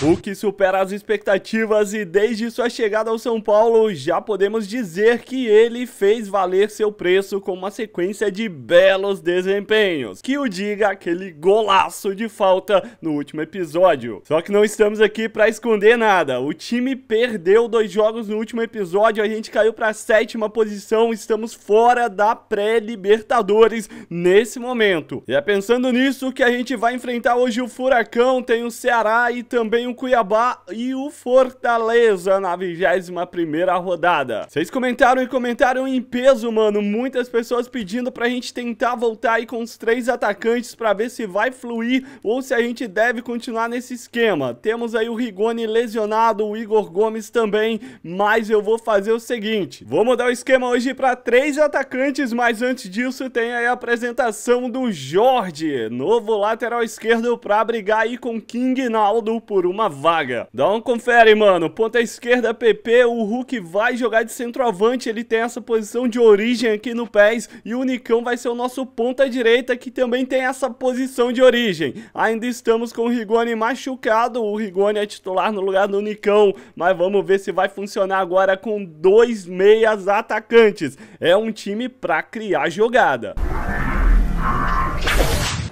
O que supera as expectativas e desde sua chegada ao São Paulo já podemos dizer que ele fez valer seu preço com uma sequência de belos desempenhos. Que o diga aquele golaço de falta no último episódio. Só que não estamos aqui para esconder nada. O time perdeu dois jogos no último episódio, a gente caiu para a sétima posição, estamos fora da pré-Libertadores nesse momento. E é pensando nisso que a gente vai enfrentar hoje o Furacão, tem o Ceará e também o Cuiabá e o Fortaleza na 21ª rodada. Vocês comentaram e comentaram em peso, mano, muitas pessoas pedindo pra gente tentar voltar aí com os três atacantes pra ver se vai fluir ou se a gente deve continuar nesse esquema. Temos aí o Rigoni lesionado, o Igor Gomes também, mas eu vou fazer o seguinte, vou mudar o esquema hoje pra três atacantes, mas antes disso tem aí a apresentação do Jorge, novo lateral esquerdo pra brigar aí com King Naldo por uma uma vaga. Dá um confere, mano. Ponta esquerda, PP, o Hulk vai jogar de centroavante, ele tem essa posição de origem aqui no PES, e o Nicão vai ser o nosso ponta direita, que também tem essa posição de origem. Ainda estamos com o Rigoni machucado, o Rigoni é titular no lugar do Nicão, mas vamos ver se vai funcionar agora com dois meias atacantes. É um time pra criar jogada.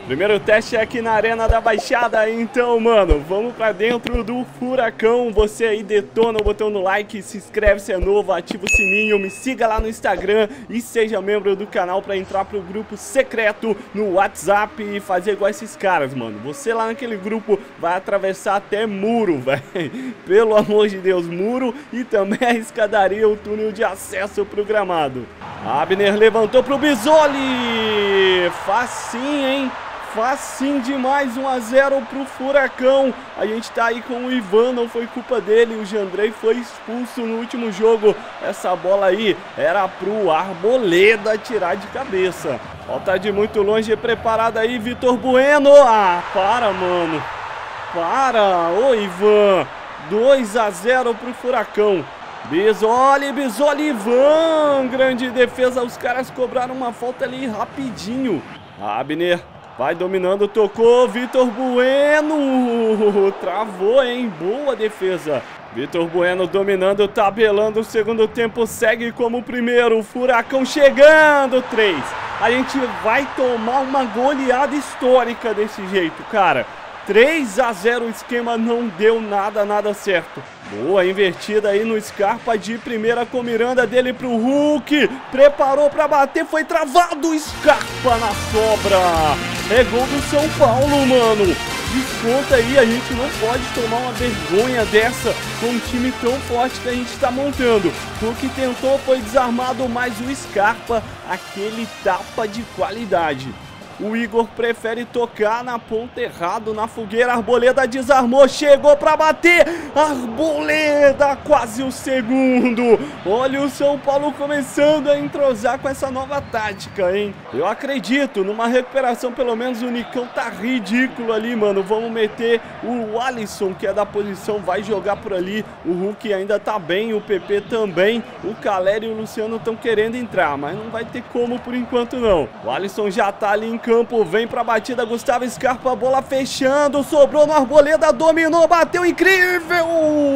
Primeiro teste é aqui na Arena da Baixada, então, mano, vamos pra dentro do Furacão. Você aí detona o botão do like, se inscreve se é novo, ativa o sininho, me siga lá no Instagram e seja membro do canal pra entrar pro grupo secreto no WhatsApp e fazer igual esses caras, mano. Você lá naquele grupo vai atravessar até muro, velho. Pelo amor de Deus, muro e também a escadaria, o túnel de acesso pro gramado. Abner levantou pro Bisoli. Facinho, hein? Facinho demais, 1 a 0 pro Furacão. A gente tá aí com o Ivan, não foi culpa dele. O Jandrei foi expulso no último jogo. Essa bola aí era pro Arboleda tirar de cabeça. Volta de muito longe, preparado aí, Vitor Bueno. Ah, para, mano. Para, ô Ivan. 2 a 0 pro Furacão. Bisoli, Bisoli, Ivan. Grande defesa, os caras cobraram uma falta ali rapidinho. Abner Vai dominando, tocou, Vitor Bueno, travou, hein, boa defesa. Vitor Bueno dominando, tabelando o segundo tempo, segue como o primeiro, Furacão chegando, três. A gente vai tomar uma goleada histórica desse jeito, cara. 3 a 0 o esquema não deu nada, nada certo. Boa invertida aí no Scarpa de primeira com Miranda dele pro Hulk. Preparou para bater, foi travado. Scarpa na sobra. É gol do São Paulo, mano. Desconta aí, a gente não pode tomar uma vergonha dessa com um time tão forte que a gente está montando. O que tentou foi desarmado, mas o Scarpa, aquele tapa de qualidade. O Igor prefere tocar na ponta errado, na fogueira. Arboleda desarmou, chegou para bater. Arboleda, quase o segundo. Olha o São Paulo começando a entrosar com essa nova tática, hein? Eu acredito, numa recuperação, pelo menos o Nicão tá ridículo ali, mano. Vamos meter o Alisson, que é da posição, vai jogar por ali. O Hulk ainda tá bem, o PP também. O Caleri e o Luciano estão querendo entrar, mas não vai ter como por enquanto não. O Alisson já tá ali em campo, vem pra batida, Gustavo Scarpa, bola fechando, sobrou no Arboleda, dominou, bateu, incrível!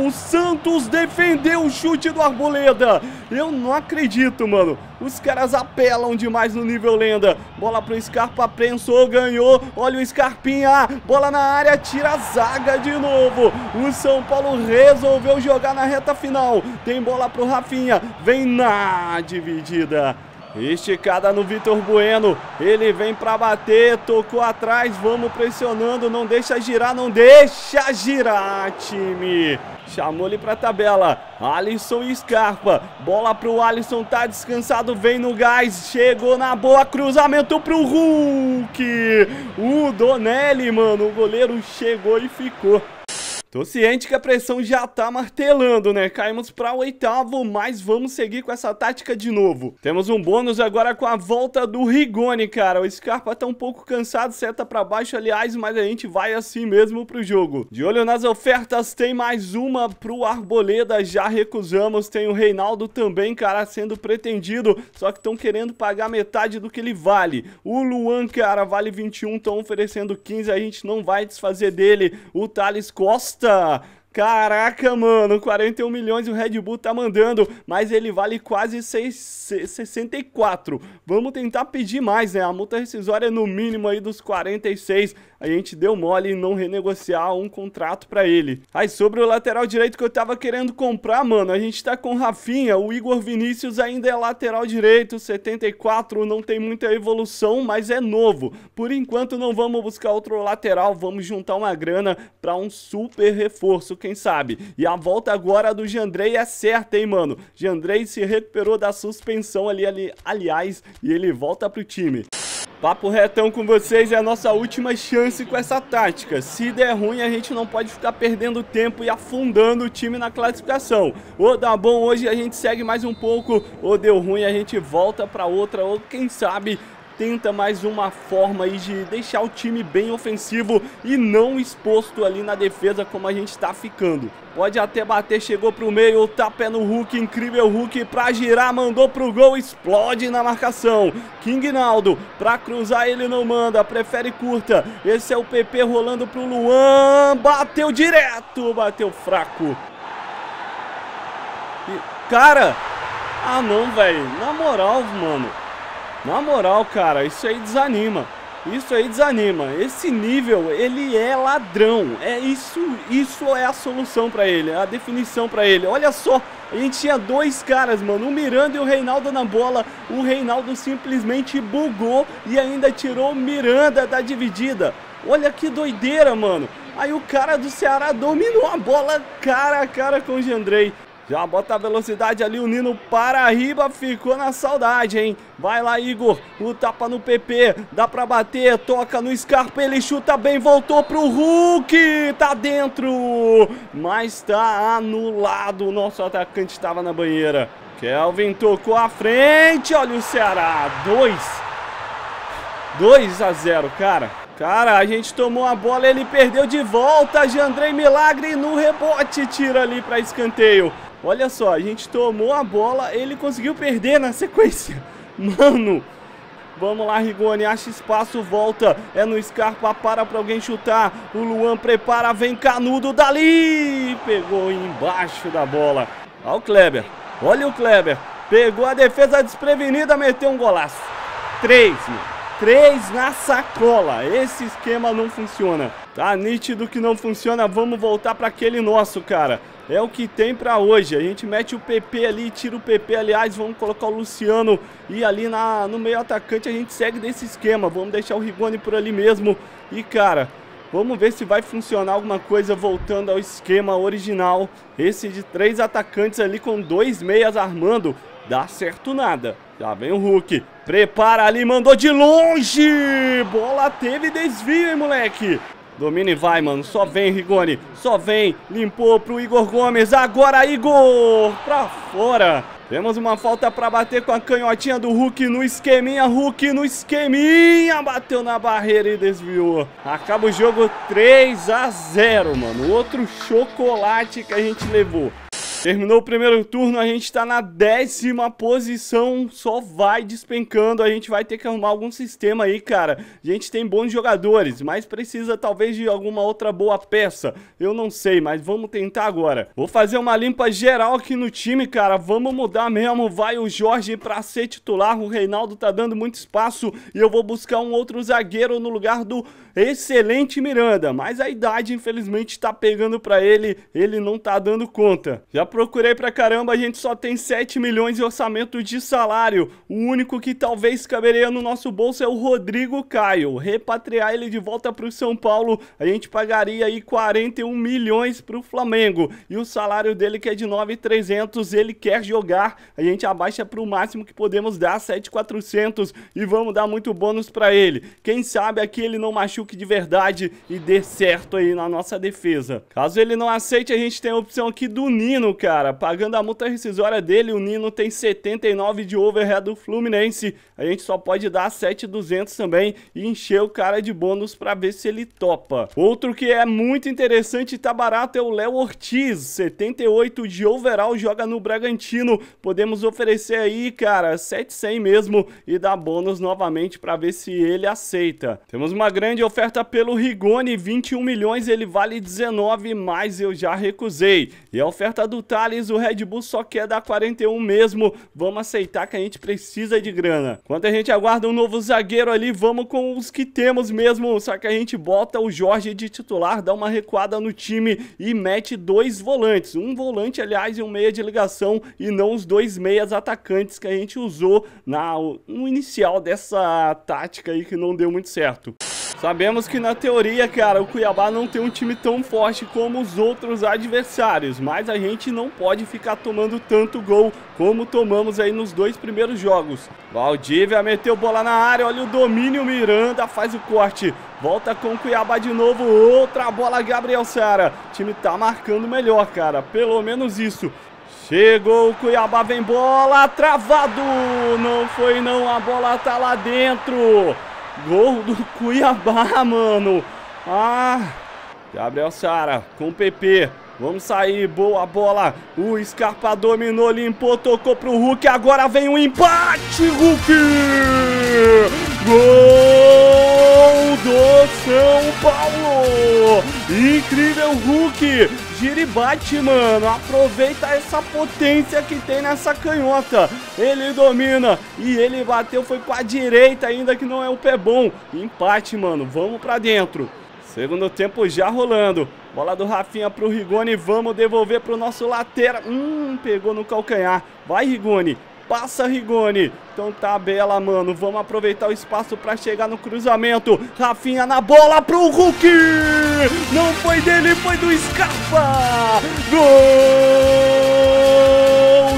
O Santos defendeu o chute do Arboleda. Eu não acredito, mano. Os caras apelam demais no nível lenda. Bola pro Scarpa, prensou, ganhou. Olha o Scarpinha, bola na área, tira a zaga de novo. O São Paulo resolveu jogar na reta final. Tem bola pro Rafinha, vem na dividida. Esticada no Vitor Bueno. Ele vem para bater, tocou atrás, vamos pressionando, não deixa girar, não deixa girar, time. Chamou ele pra tabela. Alisson e Scarpa. Bola pro Alisson, tá descansado, vem no gás. Chegou na boa, cruzamento pro Hulk. O Donelli, mano, o goleiro chegou e ficou. Tô ciente que a pressão já tá martelando, né? Caímos para o oitavo, mas vamos seguir com essa tática de novo. Temos um bônus agora com a volta do Rigoni, cara. O Scarpa tá um pouco cansado, seta para baixo, aliás, mas a gente vai assim mesmo pro jogo. De olho nas ofertas, tem mais uma pro Arboleda, já recusamos. Tem o Reinaldo também, cara, sendo pretendido, só que estão querendo pagar metade do que ele vale. O Luan, cara, vale 21, estão oferecendo 15, a gente não vai desfazer dele. O Thales Costa Costa. Caraca, mano, 41 milhões o Red Bull tá mandando, mas ele vale quase 6, 64. Vamos tentar pedir mais, né? A multa rescisória é no mínimo aí dos 46. A gente deu mole em não renegociar um contrato pra ele. Aí, sobre o lateral direito que eu tava querendo comprar, mano, a gente tá com Rafinha, o Igor Vinícius ainda é lateral direito, 74, não tem muita evolução, mas é novo. Por enquanto não vamos buscar outro lateral, vamos juntar uma grana pra um super reforço quem sabe. E a volta agora do Jandrei é certa, hein, mano? Jandrei se recuperou da suspensão ali, ali aliás, e ele volta pro time. Papo retão com vocês é a nossa última chance com essa tática. Se der ruim, a gente não pode ficar perdendo tempo e afundando o time na classificação. Ou dá bom, hoje a gente segue mais um pouco, ou deu ruim, a gente volta para outra, ou quem sabe tenta mais uma forma aí de deixar o time bem ofensivo e não exposto ali na defesa como a gente está ficando. Pode até bater, chegou pro meio, tá pé no Hulk, incrível Hulk pra girar, mandou pro gol, explode na marcação. King Naldo, pra cruzar ele não manda, prefere curta. Esse é o PP rolando pro Luan, bateu direto, bateu fraco. E, cara, ah não, velho, na moral, mano. Na moral, cara, isso aí desanima. Isso aí desanima. Esse nível, ele é ladrão. É isso, isso é a solução para ele, é a definição para ele. Olha só, a gente tinha dois caras, mano, o Miranda e o Reinaldo na bola. O Reinaldo simplesmente bugou e ainda tirou o Miranda da dividida. Olha que doideira, mano. Aí o cara do Ceará dominou a bola cara a cara com o Jandrei. Já bota a velocidade ali, o Nino para riba, ficou na saudade, hein? Vai lá, Igor, o tapa no PP, dá pra bater, toca no Scarpa, ele chuta bem, voltou pro Hulk, tá dentro, mas tá anulado, o nosso atacante estava na banheira. Kelvin tocou à frente, olha o Ceará, 2, 2 a 0, cara. Cara, a gente tomou a bola, ele perdeu de volta, Jandrei Milagre no rebote, tira ali para escanteio. Olha só, a gente tomou a bola, ele conseguiu perder na sequência. Mano, vamos lá, Rigoni, acha espaço, volta. É no Scarpa, para pra alguém chutar. O Luan prepara, vem Canudo dali. Pegou embaixo da bola. Olha o Kleber, olha o Kleber. Pegou a defesa desprevenida, meteu um golaço. Três. Três na sacola. Esse esquema não funciona. Tá nítido que não funciona. Vamos voltar para aquele nosso, cara. É o que tem para hoje. A gente mete o PP ali, tira o PP. Aliás, vamos colocar o Luciano e ali na, no meio atacante a gente segue desse esquema. Vamos deixar o Rigoni por ali mesmo. E, cara, vamos ver se vai funcionar alguma coisa voltando ao esquema original. Esse de três atacantes ali com dois meias armando. Dá certo nada. Já vem o Hulk. Prepara ali, mandou de longe. Bola teve desvio, hein, moleque. Domina e vai, mano. Só vem, Rigoni. Só vem. Limpou pro Igor Gomes. Agora, Igor! Pra fora. Temos uma falta pra bater com a canhotinha do Hulk no esqueminha. Hulk no esqueminha. Bateu na barreira e desviou. Acaba o jogo 3 a 0, mano. Outro chocolate que a gente levou. Terminou o primeiro turno, a gente tá na décima posição, só vai despencando, a gente vai ter que arrumar algum sistema aí, cara. A gente tem bons jogadores, mas precisa talvez de alguma outra boa peça. Eu não sei, mas vamos tentar agora. Vou fazer uma limpa geral aqui no time, cara, vamos mudar mesmo. Vai o Jorge pra ser titular, o Reinaldo tá dando muito espaço e eu vou buscar um outro zagueiro no lugar do excelente Miranda. Mas a idade, infelizmente, tá pegando pra ele, ele não tá dando conta. Já procurei pra caramba, a gente só tem 7 milhões de orçamento de salário. O único que talvez caberia no nosso bolso é o Rodrigo Caio. Repatriar ele de volta pro São Paulo, a gente pagaria aí 41 milhões pro Flamengo. E o salário dele que é de 9,300, ele quer jogar, a gente abaixa pro máximo que podemos dar, 7,400 e vamos dar muito bônus pra ele. Quem sabe aqui ele não machuque de verdade e dê certo aí na nossa defesa. Caso ele não aceite, a gente tem a opção aqui do Nino, cara. Pagando a multa rescisória dele, o Nino tem 79 de overhead do Fluminense. A gente só pode dar 7,200 também e encher o cara de bônus pra ver se ele topa. Outro que é muito interessante e tá barato é o Léo Ortiz. 78 de overall, joga no Bragantino. Podemos oferecer aí, cara, 700 mesmo e dar bônus novamente pra ver se ele aceita. Temos uma grande oferta pelo Rigoni, 21 milhões, ele vale 19, mas eu já recusei. E a oferta do Thales, o Red Bull só quer dar 41 mesmo. Vamos aceitar que a gente precisa de grana. Enquanto a gente aguarda um novo zagueiro ali, vamos com os que temos mesmo. Só que a gente bota o Jorge de titular, dá uma recuada no time e mete dois volantes. Um volante, aliás, e um meia de ligação e não os dois meias atacantes que a gente usou na, no inicial dessa tática aí que não deu muito certo. Sabemos que na teoria, cara, o Cuiabá não tem um time tão forte como os outros adversários, mas a gente não pode ficar tomando tanto gol como tomamos aí nos dois primeiros jogos. Valdívia meteu bola na área, olha o domínio, Miranda faz o corte, volta com o Cuiabá de novo, outra bola, Gabriel Sara. O time tá marcando melhor, cara, pelo menos isso. Chegou o Cuiabá, vem bola, travado, não foi não, a bola tá lá dentro. Gol do Cuiabá, mano. Ah, Gabriel Sara com PP. Vamos sair, boa bola. O Scarpa dominou, limpou, tocou pro Hulk. Agora vem o empate, Hulk! Gol do São Paulo! Incrível Hulk! Gira e bate, mano. Aproveita essa potência que tem nessa canhota. Ele domina e ele bateu, foi com a direita ainda, que não é o pé bom. Empate, mano. Vamos pra dentro. Segundo tempo já rolando. Bola do Rafinha pro Rigoni. Vamos devolver pro nosso lateral. Hum, pegou no calcanhar. Vai, Rigoni. Passa, Rigoni. Então tá bela, mano. Vamos aproveitar o espaço pra chegar no cruzamento. Rafinha na bola pro Hulk. Não foi dele, foi do Scarpa. Gol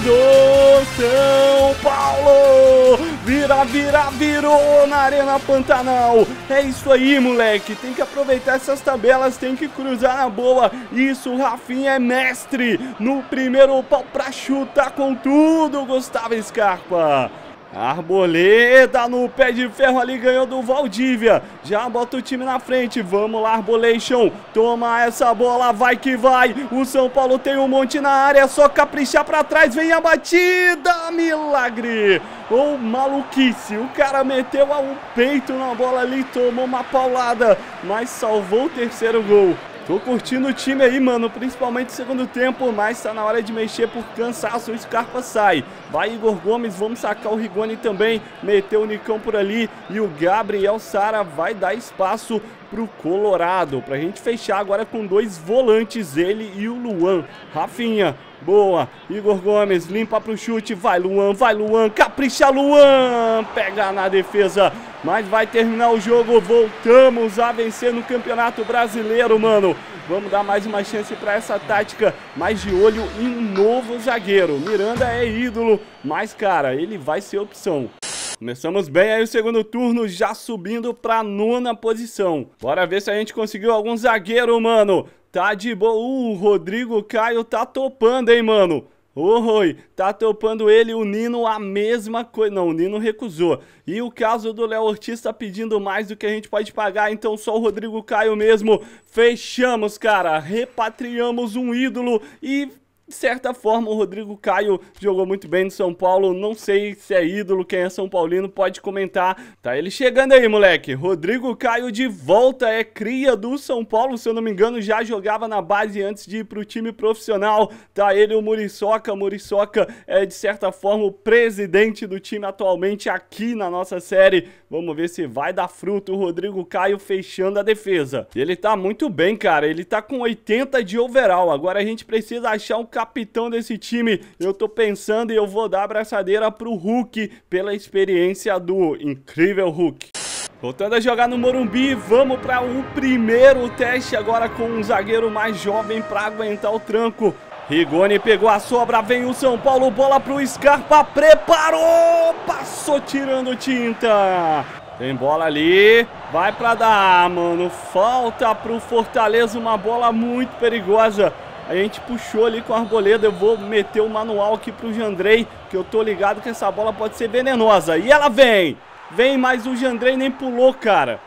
do São Paulo. Vira, vira, virou na Arena Pantanal. É isso aí, moleque. Tem que aproveitar essas tabelas, tem que cruzar na boa. Isso, Rafinha é mestre. No primeiro pau pra chutar com tudo, Gustavo Scarpa. Arboleda no pé de ferro ali, ganhou do Valdívia. Já bota o time na frente. Vamos lá, Arbolation. Toma essa bola, vai que vai. O São Paulo tem um monte na área, é só caprichar pra trás. Vem a batida, milagre. Ou oh, maluquice. O cara meteu o peito na bola ali, tomou uma paulada, mas salvou o terceiro gol. Tô curtindo o time aí, mano, principalmente no segundo tempo, mas tá na hora de mexer por cansaço, o Scarpa sai. Vai Igor Gomes, vamos sacar o Rigoni também, meteu o Nicão por ali e o Gabriel Sara vai dar espaço pro Colorado, pra gente fechar agora com dois volantes, ele e o Luan. Rafinha, boa, Igor Gomes, limpa pro chute, vai Luan, vai Luan, capricha Luan, pega na defesa, mas vai terminar o jogo. Voltamos a vencer no Campeonato Brasileiro, mano. Vamos dar mais uma chance para essa tática, mais de olho em um novo zagueiro. Miranda é ídolo, mas cara, ele vai ser opção. Começamos bem aí o segundo turno, já subindo pra nona posição. Bora ver se a gente conseguiu algum zagueiro, mano. Tá de boa. Uh, o Rodrigo Caio tá topando, hein, mano. Oi, tá topando ele o Nino a mesma coisa. Não, o Nino recusou. E o caso do Léo Ortiz tá pedindo mais do que a gente pode pagar, então só o Rodrigo Caio mesmo. Fechamos, cara. Repatriamos um ídolo e de certa forma, o Rodrigo Caio jogou muito bem no São Paulo. Não sei se é ídolo, quem é São Paulino, pode comentar. Tá ele chegando aí, moleque. Rodrigo Caio de volta, é cria do São Paulo, se eu não me engano, já jogava na base antes de ir pro time profissional. Tá ele, o Muriçoca. Muriçoca é, de certa forma, o presidente do time atualmente aqui na nossa série. Vamos ver se vai dar fruto o Rodrigo Caio fechando a defesa. Ele tá muito bem, cara. Ele tá com 80 de overall. Agora a gente precisa achar um capitão desse time. Eu tô pensando e eu vou dar a abraçadeira pro Hulk pela experiência do incrível Hulk. Voltando a jogar no Morumbi, vamos para o primeiro teste agora com um zagueiro mais jovem para aguentar o tranco. Rigoni pegou a sobra, vem o São Paulo, bola pro Scarpa, preparou, passou tirando tinta. Tem bola ali, vai para dar, mano, falta pro Fortaleza uma bola muito perigosa. A gente puxou ali com a arboleda. Eu vou meter o manual aqui pro Jandrei, que eu tô ligado que essa bola pode ser venenosa. E ela vem! Vem, mas o Jandrei nem pulou, cara.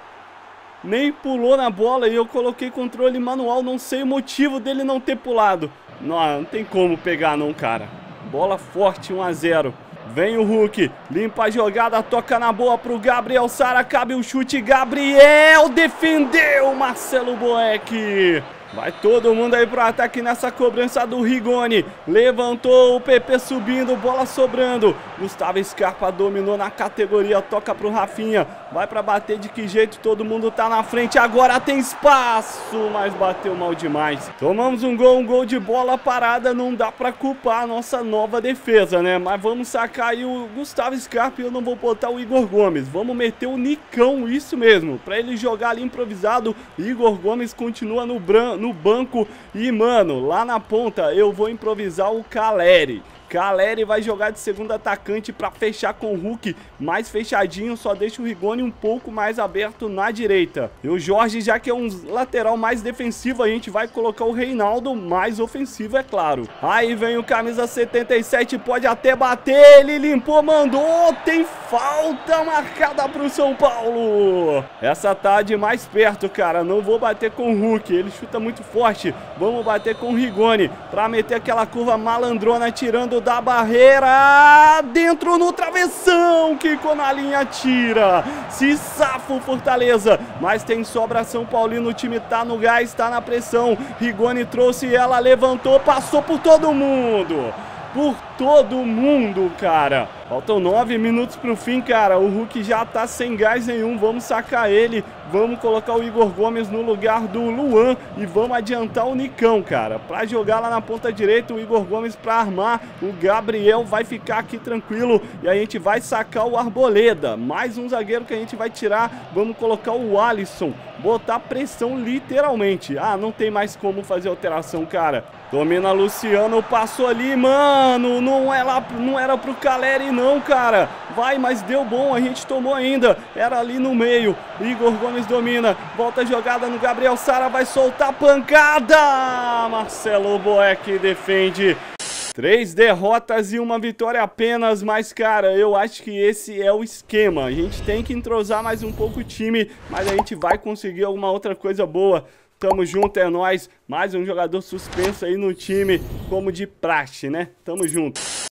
Nem pulou na bola e eu coloquei controle manual. Não sei o motivo dele não ter pulado. Não, não tem como pegar não, cara. Bola forte, 1 a 0. Vem o Hulk, limpa a jogada, toca na boa pro Gabriel Sara, cabe o chute, Gabriel defendeu Marcelo Boeck. Vai todo mundo aí pro ataque nessa cobrança do Rigoni. Levantou o PP subindo, bola sobrando. Gustavo Scarpa dominou na categoria, toca pro Rafinha. Vai pra bater de que jeito? Todo mundo tá na frente. Agora tem espaço, mas bateu mal demais. Tomamos um gol, um gol de bola parada. Não dá pra culpar a nossa nova defesa, né? Mas vamos sacar aí o Gustavo Scarpa e eu não vou botar o Igor Gomes. Vamos meter o Nicão, isso mesmo. Pra ele jogar ali improvisado. Igor Gomes continua no branco no banco. E, mano, lá na ponta eu vou improvisar o Caleri. Caleri vai jogar de segundo atacante para fechar com o Hulk mais fechadinho, só deixa o Rigoni um pouco mais aberto na direita. E o Jorge, já que é um lateral mais defensivo, a gente vai colocar o Reinaldo mais ofensivo, é claro. Aí vem o camisa 77, pode até bater, ele limpou, mandou, tem falta marcada pro São Paulo. Essa tá de mais perto, cara, não vou bater com o Hulk, ele chuta muito forte. Vamos bater com o Rigoni para meter aquela curva malandrona tirando da barreira, dentro no travessão, quicou na linha, tira, se safa o Fortaleza, mas tem sobra São Paulino, o time tá no gás, tá na pressão, Rigoni trouxe ela, levantou, passou por todo mundo, por todo mundo, cara. Faltam nove minutos pro fim, cara. O Hulk já tá sem gás nenhum. Vamos sacar ele. Vamos colocar o Igor Gomes no lugar do Luan. E vamos adiantar o Nicão, cara. Pra jogar lá na ponta direita, o Igor Gomes pra armar. O Gabriel vai ficar aqui tranquilo. E a gente vai sacar o Arboleda. Mais um zagueiro que a gente vai tirar. Vamos colocar o Alisson. Botar pressão literalmente. Ah, não tem mais como fazer alteração, cara. Domina Luciano, passou ali, mano. Não era, não era pro Caleri não, cara. Vai, mas deu bom, a gente tomou ainda. Era ali no meio. Igor Gomes domina. Volta a jogada no Gabriel Sara, vai soltar pancada. Marcelo Boeck defende. Três derrotas e uma vitória apenas, mas cara, eu acho que esse é o esquema. A gente tem que entrosar mais um pouco o time, mas a gente vai conseguir alguma outra coisa boa. Tamo junto, é nóis. Mais um jogador suspenso aí no time, como de praxe, né? Tamo junto.